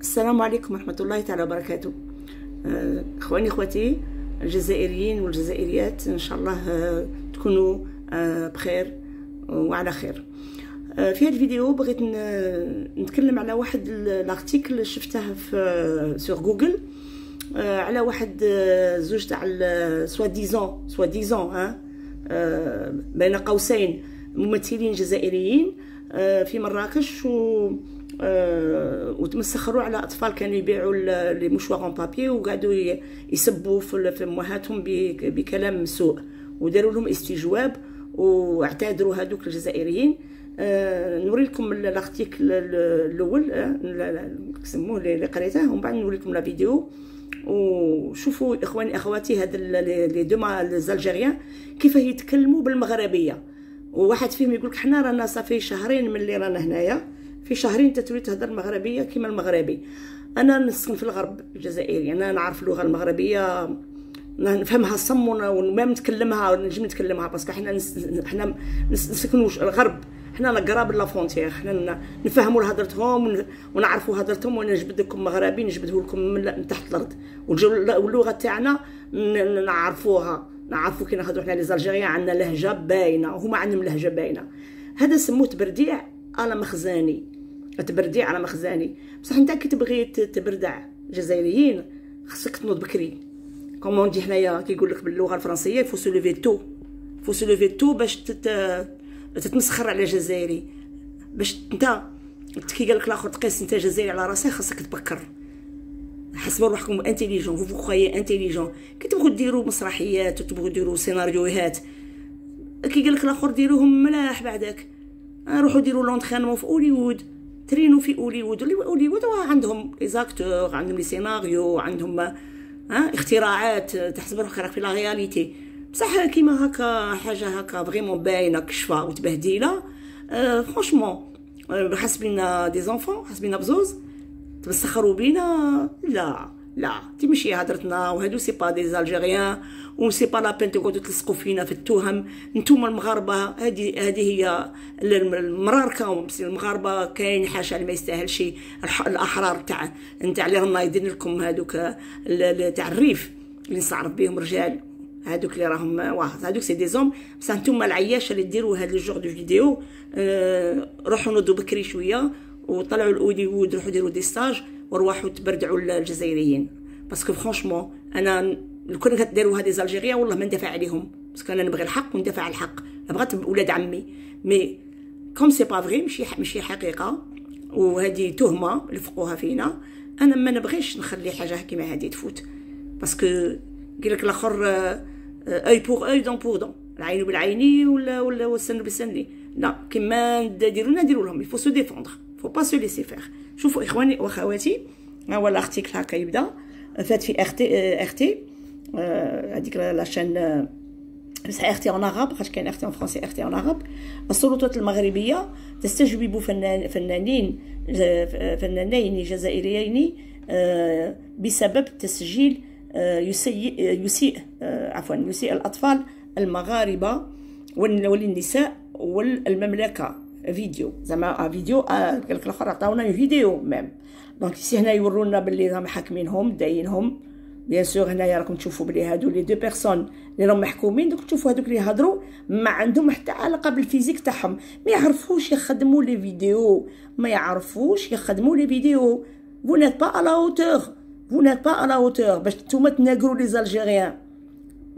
السلام عليكم ورحمة الله تعالى وبركاته. آه، إخواني إخواتي الجزائريين والجزائريات إن شاء الله آه، تكونوا آه، بخير وعلى خير. في هذا الفيديو بغيت نتكلم على واحد ال article شفته في جوجل على واحد زوج تاع soi-disant soi-disant ها بين قوسين ممثلين جزائريين في مراكش و وتمسخروا على أطفال كانوا يبيعوا les mouchoirs en papier وقعدوا يسبوا في أمهاتهم بكلام سوء وداروا لهم استجواب واعتذروا هذوك الجزائريين. أه نوري لكم ال article الأول نسموه اللي قريته ومن بعد نوري لكم la vidéo. وشوفوا إخواني أخواتي هاد les deux Algériens كيف يتكلموا بالمغربية. وواحد فيهم يقول لك حنا رانا صافي شهرين من اللي رانا هنايا. في شهرين انت تولي تهضر المغربيه كيما المغربي. أنا نسكن في الغرب الجزائري أنا نعرف اللغة المغربية نفهمها صم وما نتكلمها ونجم نتكلمها parce que حنا حنا نسكنوا الغرب. حنا قراب la frontière حنا نفهموا هضرتهم ونعرفوا هضرتهم وأنا نجبد لكم مغربي نجبده لكم من تحت الأرض. واللغة تاعنا نعرفوها. نعرفوا كي نهضروا حنا les Algériens عندنا لهجة باينة وهما عندهم لهجة باينة. هذا سموه تبرديع المخزاني. تبردي على مخزاني بصح انت كي تبغي تبردع جزائريين خصك تنوض بكري. comment نجي حنايا كيقول لك باللغة الفرنسية faut se lever tôt faut se lever tôt باش تتمسخر على جزائري. باش انت كي قال لك الآخر تقيس انت جزائري على راسك خاصك تبكر. حسبوا روحكم intelligents faut خويا intelligents كي تبغوا ديروا مسرحيات وتبغوا ديروا سيناريوهات كي قال لك الآخر ديروهم ملاح بعدك. روحوا ديروا l'entraînement في هوليوود entraînez في هوليوود. هوليوود عندهم les acteurs عندهم les scénarios عندهم ها اختراعات تحسب روحك راك في la réalité بصح كيما هكا حاجة هكا vraiment باينة كشفة وتبهديلة. أه فرونشمون حسبنا دي زونفون حسبنا بزوز تمسخروا بينا؟ لا. لا تي ماشي هضرتنا وهادو سي با دي زالجيريان سي با لا بين تقعدوا تلصقوا فينا في التهم. نتوما المغاربة هذه هذه هي المراركه المغاربة كاين حاشا ما يستاهلش الأحرار تاع نتاع اللي رانا يدير لكم هذوك تاع الريف اللي نستعرف بهم رجال هذوك اللي راهم واه هذوك سي دي زوم بصح نتوما العياشه اللي ديروا هذا ال genre de vidéo آه روحوا نوضوا بكري شوية وطلعوا l'audit روحوا ديروا des stages. وروحوا تبردعوا الجزائريين. parce que franchement أنا لو كان كديروا هذه زالجيريا والله ما ندافع عليهم. parce que أنا نبغي الحق وندافع على الحق. بغات ولاد عمي. mais comme c'est pas vrai ماشي ماشي حقيقة. وهذه تهمة لفقوها فينا. أنا ما نبغيش نخلي حاجة كيما هذه تفوت. parce que قال لك الآخر œil pour œil dent pour dent العين بالعين ولا ولا والسن بالسن. لا كيما ديروا لنا ديروا لهم il faut se défendre faut pas se laisser faire شوفوا إخواني وأخواتي ها هو ال article هكا يبدأ فات في RT RT هذيك la chaîne بس RT en arabe خاطر كاين RT en français RT en arabe السلطات المغربية تستجوب فنان فنانين فنانين جزائريين بسبب تسجيل يسيء يسيء عفوا يسيء الأطفال المغاربة والنساء والمملكة. فيديو. زعما فيديو قال لك الآخر عطاونا فيديو même donc c'est هنا يورونا باللي راهم حاكمينهم داينهم. bien sûr هنايا راكم تشوفوا بلي هادو les deux personnes اللي راهم محكومين. دوك تشوفوا هادوك اللي يهضروا ما عندهم حتى علاقة بال physique تاعهم. ما يعرفوش يخدموا les vidéos. ما يعرفوش يخدموا les vidéos. la hauteur vous n'êtes pas à la hauteur باش نتوما تناقروا les Algériens.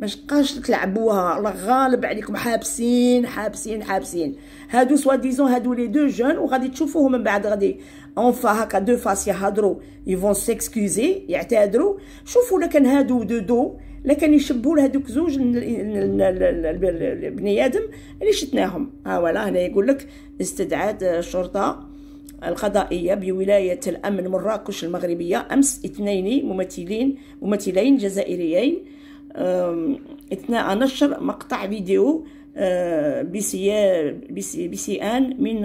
ما تبقاش تلعبوها. الله غالب عليكم. حابسين حابسين حابسين. هادو soi-disant هادو les deux jeunes وغادي تشوفوهم من بعد. غادي on va هكا de face يهضروا. ils vont s'excuser يعتذروا. شوفوا لكن هادو دو دو لكن يشبهوا لهذوك زوج بني آدم اللي شتناهم. ها ولا هنا يقول لك استدعت الشرطة القضائية بولاية الأمن مراكش المغربية أمس اثنين ممثلين ممثلين جزائريين. اثناء نشر مقطع فيديو بسيان من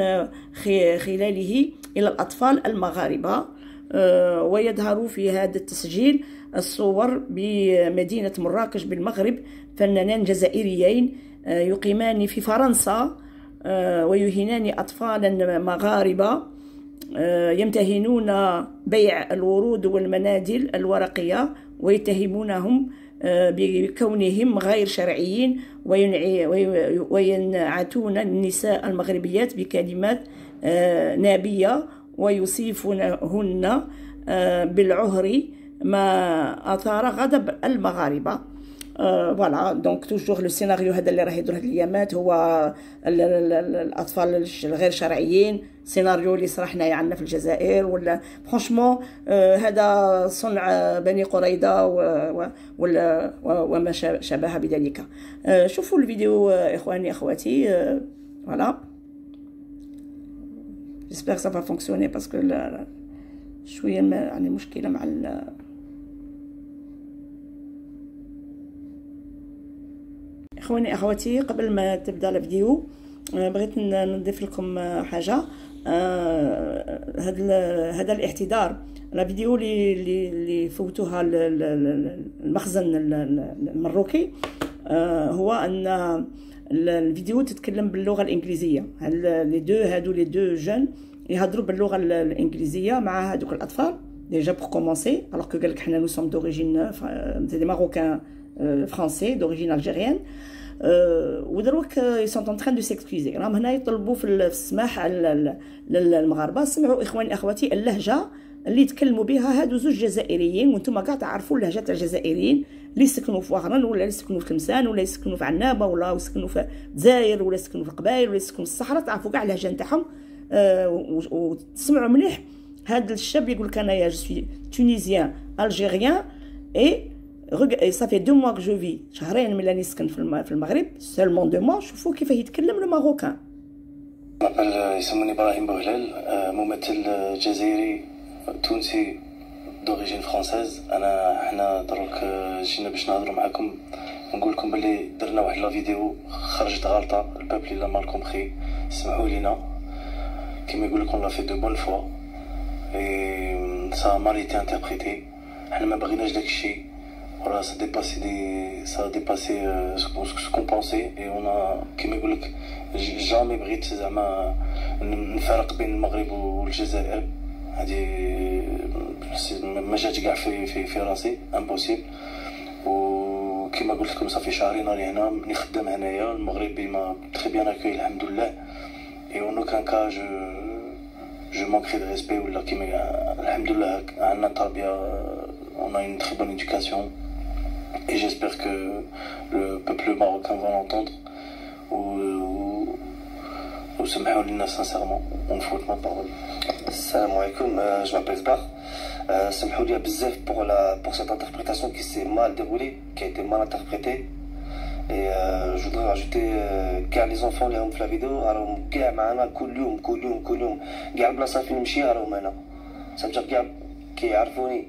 خلاله إلى الأطفال المغاربة. ويظهر في هذا التسجيل الصور بمدينة مراكش بالمغرب فنانان جزائريين يقيمان في فرنسا ويهنان أطفالا مغاربة. يمتهنون بيع الورود والمناديل الورقية ويتهمونهم بكونهم غير شرعيين وينعتون النساء المغربيات بكلمات نابية ويصيفونهن بالعهر ما أثار غضب المغاربة. voilà donc toujours le scénario هذا اللي راه يدور هاد الأيامات هو الأطفال الغير شرعيين. سيناريو اللي صرا حنايا عندنا في الجزائر ولا franchement هذا صنع بني قريضة وما شابه بذلك. شوفوا الفيديو إخواني أخواتي. voilà j'espère ça va fonctionner parce que شوية يعني مشكلة مع اخواني اخواتي قبل ما تبدا الفيديو آه، بغيت نضيف لكم آه، حاجة. هذا آه، هذا الاعتذار la vidéo اللي اللي فوتوها المخزن المروكي. هو أن الفيديو تتكلم باللغة الإنجليزية. les deux هادو les deux jeunes يهضروا باللغة الإنجليزية مع هذوك الأطفال. déjà pour commencer alors que قال لك حنا nous sommes d'origine des Marocains français d'origine algérienne ودروك ils sont en train de s'excuser راهم هنا يطلبوا في السماح على المغاربة سمعوا إخواني أخواتي اللهجة اللي يتكلموا بها هادو زوج جزائريين وأنتم كاع تعرفوا اللهجة تاع الجزائريين اللي يسكنوا في وهران ولا اللي يسكنوا في تلمسان ولا يسكنوا في عنابة ولا يسكنوا في الجزائر ولا يسكنوا في القبائل ولا يسكنوا في الصحراء تعرفوا كاع اللهجة نتاعهم أه وتسمعوا مليح هذا الشاب يقول لك أنايا je suis tunisien algérien et ça fait deux mois je في شهرين من اللي نسكن في المغرب. seulement deux mois شوفوا كيف يتكلم ال marocain يسموني إبراهيم بوهلال. ممثل جزائري تونسي d'origine française أنا حنا دروك جينا باش نهضروا معكم نقول لكم بلي درنا واحد la vidéo خرجت غلطه ال peuple il a mal compris سمحوا لينا. كيما يقول لكم l'a fait de bonne foi et ça mal interprété حنا ما بغيناش داكشي voilà, ça dépassait des, ça a dépassé euh, ce, ce qu'on pensait et on a كيما يقول لك jamais بغيت زعما نفرق بين المغرب والجزائر هذه ما جات كاع في في في راسي impossible وكما قلت لكم صافي شهرين راني هنا ملي خدام هنايا المغربي m'a très bien accueilli الحمد لله et en aucun cas je je manquerai de respect ولا كيما الحمد لله عندنا تربيه اون اون تري بون ايدوكاسيون Et j'espère que le peuple marocain va l'entendre. Ou, ou lina sincèrement, on fout ma parole. Salam alaikum, euh, je m'appelle Zbar. Euh, Samhouli bzef pour, la, pour cette interprétation qui s'est mal déroulée, qui a été mal interprétée. Et euh, je voudrais rajouter euh, car les enfants اللي هم في la vidéo راهم كاع معنا كل يوم كل يوم كل يوم كاع البلاصه فين نمشي راهم هنا سامجر كاع كيعرفوني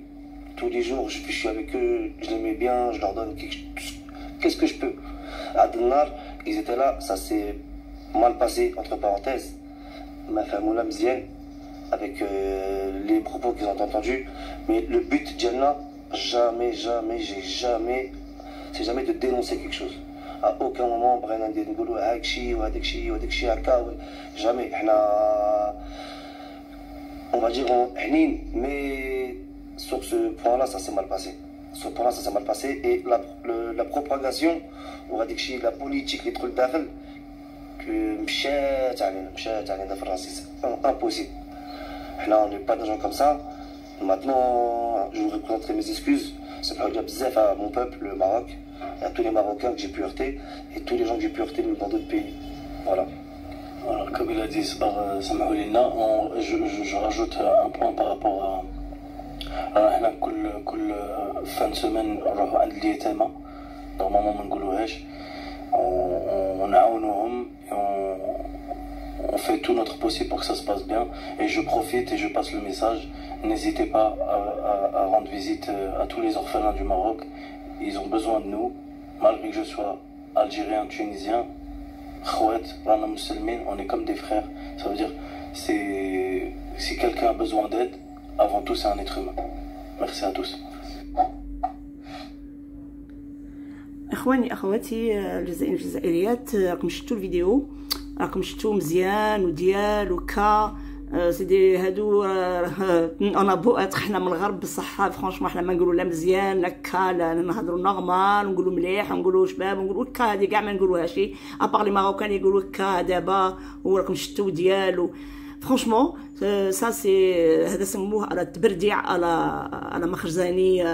tous les jours, je, suis avec eux, je les mets bien, je leur donne qu'est-ce que je peux. À Dinar, ils étaient là, ça s'est mal passé, entre parenthèses. Ma femme Mzienne, avec euh, les propos qu'ils ont entendus. Mais le but, Djenna, jamais, jamais, j'ai jamais, c'est jamais de dénoncer quelque chose. À aucun moment, jamais. On va dire, mais sur ce point-là, ça s'est mal passé. Sur ce point-là, ça s'est mal passé. Et la, le, la propagation, on va dire que la politique, les trucs d'Afel, que مشات علينا مشات علينا في الراسيس impossible. Là, on n'est pas des gens comme ça. Maintenant, je voudrais présenter mes excuses. C'est pas bzef à mon peuple, le Maroc, et à tous les Marocains que j'ai pu heurter, et tous les gens que j'ai pu heurter dans d'autres pays. Voilà. Alors, comme il a dit, je, je, je rajoute un point par rapport à احنا كل كل فان سومان نروحو عند اليتامى نورمالمون ما نقولوهاش ونعاونوهم on fait tout notre possible pour que ça se passe bien et je profite et je passe le message n'hésitez pas à, à, à rendre visite à tous les orphelins du Maroc ils ont besoin de nous malgré que je sois algérien tunisien on est comme des frères ça veut dire c'est si quelqu'un a besoin d'aide avant tout c'est un être humain. Merci à tous. اخواني اخواتي الجزائريين الجزائريات راكم شفتوا الفيديو راكم شفتوا مزيان وديال وكا سيدي هادو أنا بو حنا من الغرب بصح franchement حنا ما نقولوا لا مزيان لا كا لا نهضروا normal نقولوا مليح نقولوا شباب نقولوا كا هادي كاع ما نقولوهاش à part les Marocains يقولوا كا دابا وراكم شتو ديالو franchement ça c'est هذا سموه على التبرديع على على مخزاني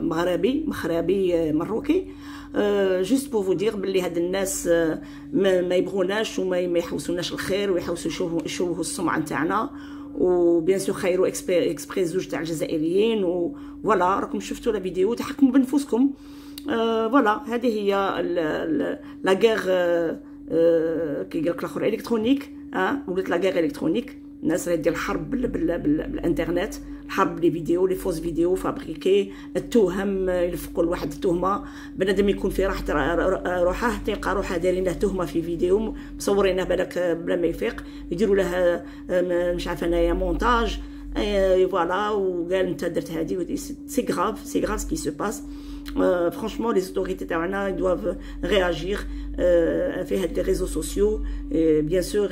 مغربي مغربي مروكي. juste pour vous dire بلي هاد الناس ما, ما يبغوناش وما يحوسوناش الخير ويحوسوا يشوفوا السمعة نتاعنا. و bien sûr خيروا exprès زوج تاع الجزائريين. و voilà راكم شفتوا la vidéo تحكموا بنفوسكم. voilà هذه هي la guerre كي قالك الآخر électronique آه ولات la guerre électronique. الناس راه ديال الحرب بالإنترنت الحرب les vidéos les fausses vidéos fabriquées التهم يلفقوا لواحد التهمة. بنادم يكون في راحه روحه تلقى روحه دايرين له تهمة في فيديو مصورينه بالك بلا ما يفيق. يديروا له مش عارفة أنايا مونتاج. voilà وقال انت درت هذه c'est grave c'est grave ce qui se passe franchement les autorités تاعنا doivent réagir في هاد les réseaux sociaux bien sûr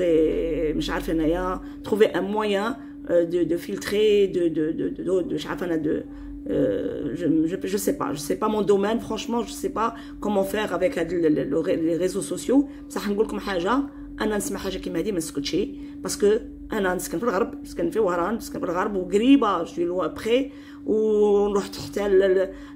مش عارفه انايا trouver un moyen de, de filtrer, de, de, de, de, de, de, de euh, je, je, je sais pas, je sais pas mon domaine, franchement, je sais pas comment faire avec les réseaux sociaux. بصح نقول لكم حاجة أنا نسمع حاجة كيما هذه ما نسكتش باسكو أنا نسكن في الغرب نسكن في وهران نسكن في الغرب وقريبة جو لو بخي ورحت حتى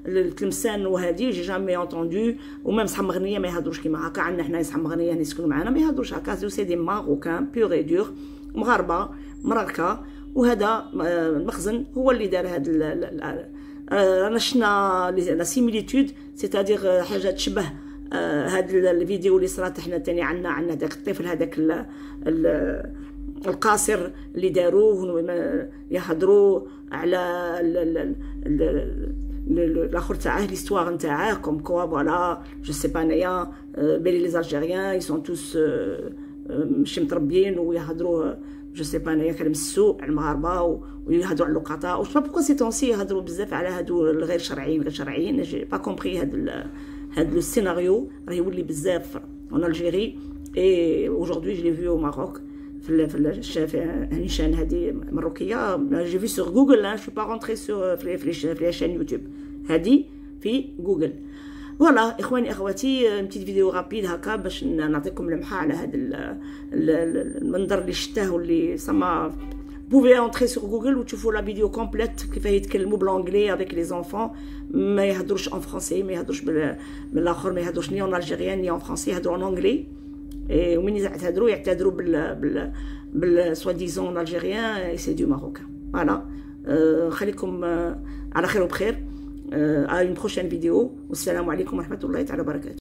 لتلمسان وهذه جي جامي اونتوندو وميم صحاب مغنية ما يهضروش كيما هكا عندنا حنا صحاب مغنية يسكنوا معنا ما يهضروش هكا سي دي ماروكان بيغ دور مغاربة مراكا وهذا المخزن هو اللي دار هاد رانا شفنا لا سيميليتود سيتادير حاجة تشبه هاد الفيديو اللي صرات حنا تاني عندنا عندنا داك الطفل هذاك القاصر اللي داروه يهضروا على الآخر تاعه l'histoire نتاعه comme quoi voilà je sais pas انايا بلي les Algériens ils sont tous ماشي متربيين ويهضروا je sais pas انايا كلام السوء على المغاربه ويهضروا على اللقطاء و beaucoup سي تونسي يهضروا بزاف على هادو الغير شرعيين غير شرعيين. j'ai pas compris هاد هاد le scénario راه يولي بزاف اون الجيري اي je l'ai vu au Maroc. في في في نيشان هذه مروكيه جي في سور جوجل لا شو با رونتري سور في في لي شين يوتيوب هذه في جوجل فوالا اخواني اخواتي بتيت فيديو رابيد هكا باش نعطيكم لمحه على هذا المنظر اللي شتاه واللي سما بوفي اونتري سور جوجل وتشوفوا لا فيديو كومبليت كيفاه يتكلموا بلونجلي افيك لي زونفون ما يهضروش en français ما يهضروش بالاخر ما يهضروش ni en algérien ni en français يهضروا en anglais ومن يعتذروا يعتذروا بال بال بال soi-disant Algériens c'est des Marocains voilà خليكم على خير وبخير à une prochaine vidéo. والسلام عليكم ورحمه الله تعالى وبركاته